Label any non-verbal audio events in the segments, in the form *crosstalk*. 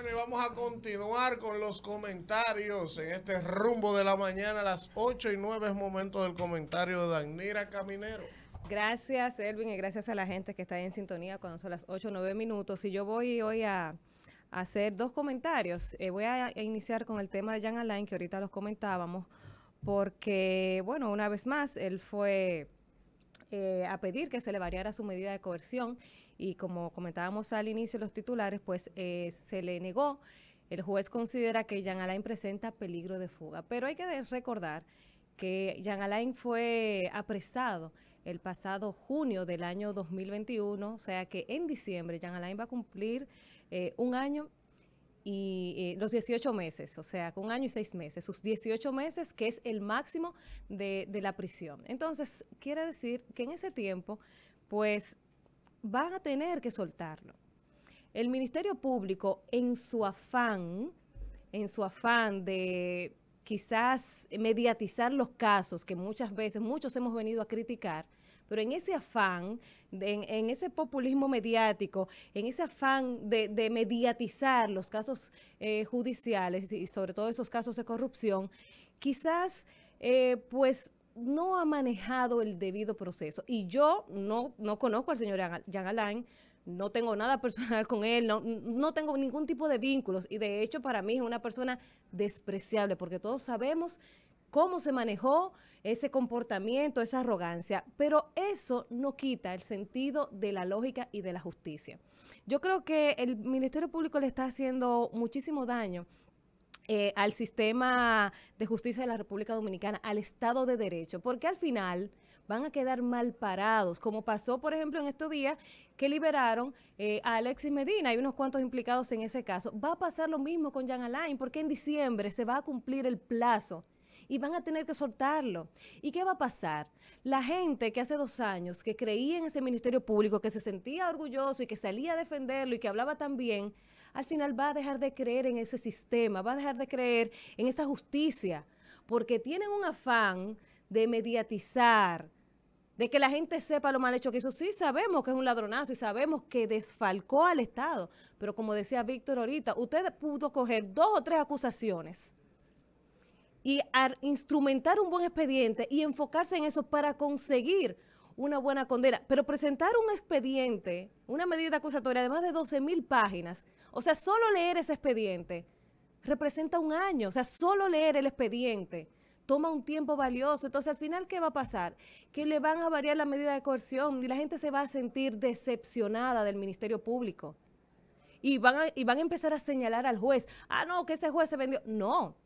Bueno, y vamos a continuar con los comentarios en este rumbo de la mañana a las 8 y 9 es momento del comentario de Danira Caminero. Gracias, Elvin, y gracias a la gente que está ahí en sintonía cuando son las 8 o 9 minutos. Y yo voy hoy a, hacer dos comentarios. Eh, voy a, iniciar con el tema de Jan Alain, que ahorita los comentábamos, porque, bueno, una vez más, él fue eh, a pedir que se le variara su medida de coerción y como comentábamos al inicio los titulares, pues eh, se le negó. El juez considera que Jean Alain presenta peligro de fuga, pero hay que recordar que Jean Alain fue apresado el pasado junio del año 2021, o sea que en diciembre Jean Alain va a cumplir eh, un año y los 18 meses, o sea, con un año y seis meses, sus 18 meses, que es el máximo de, de la prisión. Entonces, quiere decir que en ese tiempo, pues, van a tener que soltarlo. El Ministerio Público, en su afán, en su afán de quizás mediatizar los casos que muchas veces, muchos hemos venido a criticar, pero en ese afán, en, ese populismo mediático, en ese afán de, mediatizar los casos eh, judiciales y sobre todo esos casos de corrupción, quizás eh, pues no ha manejado el debido proceso. Y yo no, no conozco al señor Jean Alain, no tengo nada *laughs* personal con él, no, no tengo ningún tipo de vínculos y de hecho para mí es una persona despreciable porque todos sabemos cómo se manejó ese comportamiento, esa arrogancia, pero eso no quita el sentido de la lógica y de la justicia. Yo creo que el Ministerio Público le está haciendo muchísimo daño eh, al sistema de justicia de la República Dominicana, al Estado de Derecho, porque al final van a quedar mal parados, como pasó, por ejemplo, en estos días que liberaron eh, a Alexis Medina, hay unos cuantos implicados en ese caso. Va a pasar lo mismo con Jan Alain, porque en diciembre se va a cumplir el plazo y van a tener que soltarlo. ¿Y qué va a pasar? La gente que hace dos años, que creía en ese Ministerio Público, que se sentía orgulloso y que salía a defenderlo y que hablaba tan bien, al final va a dejar de creer en ese sistema, va a dejar de creer en esa justicia, porque tienen un afán de mediatizar, de que la gente sepa lo mal hecho que hizo. Sí, sabemos que es un ladronazo y sabemos que desfalcó al Estado, pero como decía Víctor ahorita, usted pudo coger dos o tres acusaciones y instrumentar un buen expediente y enfocarse en eso para conseguir una buena condena. Pero presentar un expediente, una medida acusatoria de más de 12 mil páginas, o sea, solo leer ese expediente representa un año, o sea, solo leer el expediente toma un tiempo valioso. Entonces, al final, ¿qué va a pasar? Que le van a variar la medida de coerción y la gente se va a sentir decepcionada del Ministerio Público. Y van a, y van a empezar a señalar al juez, ah, no, que ese juez se vendió. No,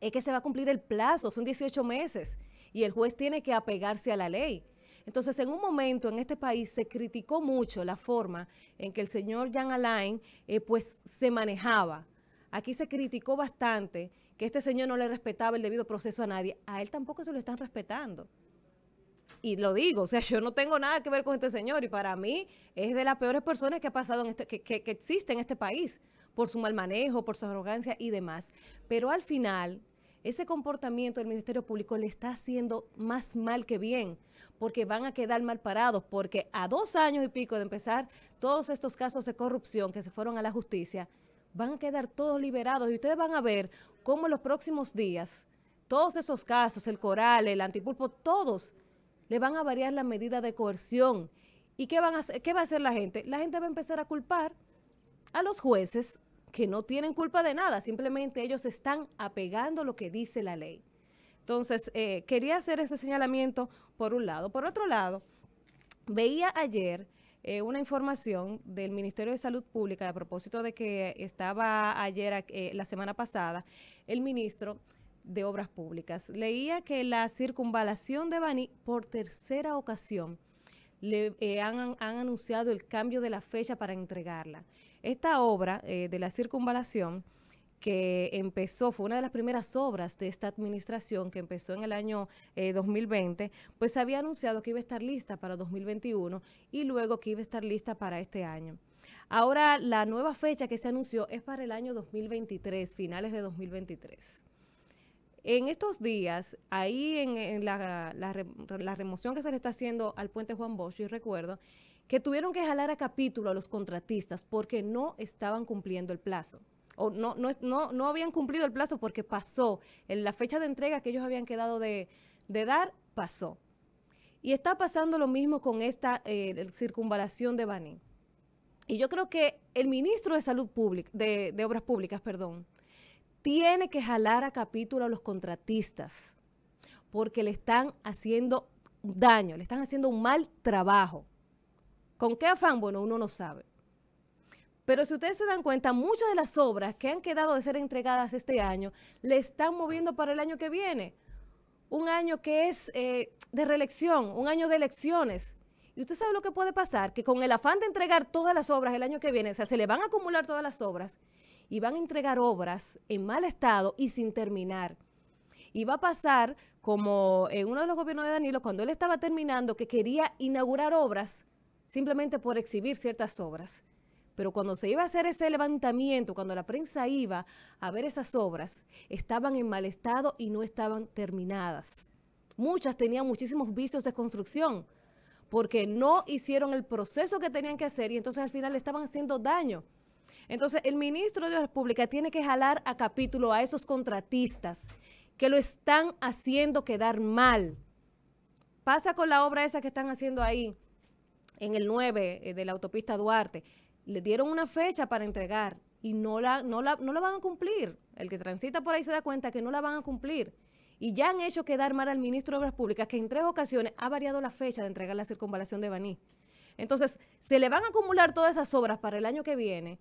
es que se va a cumplir el plazo, son 18 meses, y el juez tiene que apegarse a la ley. Entonces, en un momento en este país se criticó mucho la forma en que el señor Jean Alain eh, pues se manejaba. Aquí se criticó bastante que este señor no le respetaba el debido proceso a nadie. A él tampoco se lo están respetando. Y lo digo, o sea, yo no tengo nada que ver con este señor y para mí es de las peores personas que ha pasado en este, que, que, que existe en este país por su mal manejo, por su arrogancia y demás. Pero al final, ese comportamiento del Ministerio Público le está haciendo más mal que bien, porque van a quedar mal parados, porque a dos años y pico de empezar todos estos casos de corrupción que se fueron a la justicia, van a quedar todos liberados y ustedes van a ver cómo en los próximos días todos esos casos, el coral, el antipulpo, todos le van a variar la medida de coerción. ¿Y qué, van a hacer, qué va a hacer la gente? La gente va a empezar a culpar a los jueces que no tienen culpa de nada, simplemente ellos están apegando lo que dice la ley. Entonces, eh, quería hacer ese señalamiento por un lado. Por otro lado, veía ayer eh, una información del Ministerio de Salud Pública a propósito de que estaba ayer, eh, la semana pasada, el ministro de Obras Públicas. Leía que la circunvalación de Bani, por tercera ocasión, le han, han, anunciado el cambio de la fecha para entregarla. Esta obra eh, de la circunvalación que empezó, fue una de las primeras obras de esta administración que empezó en el año 2020, eh, pues había anunciado que iba a estar lista para 2021 y luego que iba a estar lista para este año. Ahora la nueva fecha que se anunció es para el año 2023, finales de 2023. en estos días, ahí en, la, la, remoción que se le está haciendo al puente Juan Bosch, yo recuerdo que tuvieron que jalar a capítulo a los contratistas porque no estaban cumpliendo el plazo. O no, no, no, no habían cumplido el plazo porque pasó. En la fecha de entrega que ellos habían quedado de, dar, pasó. Y está pasando lo mismo con esta eh, circunvalación de Baní. Y yo creo que el ministro de Salud Pública, de, de Obras Públicas, perdón, tiene que jalar a capítulo a los contratistas porque le están haciendo daño, le están haciendo un mal trabajo. ¿Con qué afán? Bueno, uno no sabe. Pero si ustedes se dan cuenta, muchas de las obras que han quedado de ser entregadas este año le están moviendo para el año que viene. Un año que es eh, de reelección, un año de elecciones. Y usted sabe lo que puede pasar, que con el afán de entregar todas las obras el año que viene, o sea, se le van a acumular todas las obras y van a entregar obras en mal estado y sin terminar. Y va a pasar como en uno de los gobiernos de Danilo, cuando él estaba terminando, que quería inaugurar obras simplemente por exhibir ciertas obras. Pero cuando se iba a hacer ese levantamiento, cuando la prensa iba a ver esas obras, estaban en mal estado y no estaban terminadas. Muchas tenían muchísimos vicios de construcción porque no hicieron el proceso que tenían que hacer y entonces al final le estaban haciendo daño. Entonces, el ministro de la República tiene que jalar a capítulo a esos contratistas que lo están haciendo quedar mal. Pasa con la obra esa que están haciendo ahí, en el 9 eh, de la autopista Duarte. Le dieron una fecha para entregar y no la, no, la, no la van a cumplir. El que transita por ahí se da cuenta que no la van a cumplir. Y ya han hecho quedar mal al ministro de Obras Públicas, que en tres ocasiones ha variado la fecha de entregar la circunvalación de Baní. Entonces, se le van a acumular todas esas obras para el año que viene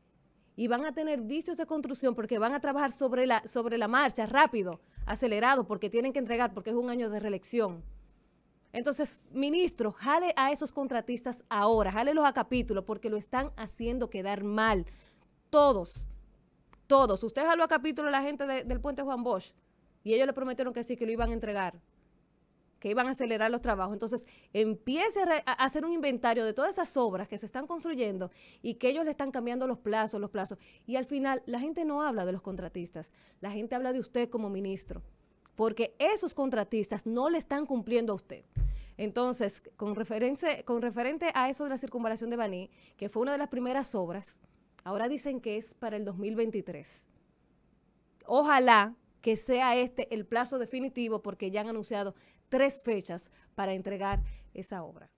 y van a tener vicios de construcción porque van a trabajar sobre la, sobre la marcha, rápido, acelerado, porque tienen que entregar, porque es un año de reelección. Entonces, ministro, jale a esos contratistas ahora, jálelos a capítulo, porque lo están haciendo quedar mal. Todos, todos. Usted jaló a capítulo a la gente del puente Juan Bosch y ellos le prometieron que sí, que lo iban a entregar que iban a acelerar los trabajos. Entonces, empiece a, hacer un inventario de todas esas obras que se están construyendo y que ellos le están cambiando los plazos, los plazos. Y al final, la gente no habla de los contratistas, la gente habla de usted como ministro, porque esos contratistas no le están cumpliendo a usted. Entonces, con, referencia, con referente a eso de la circunvalación de Baní, que fue una de las primeras obras, ahora dicen que es para el 2023. Ojalá que sea este el plazo definitivo porque ya han anunciado tres fechas para entregar esa obra.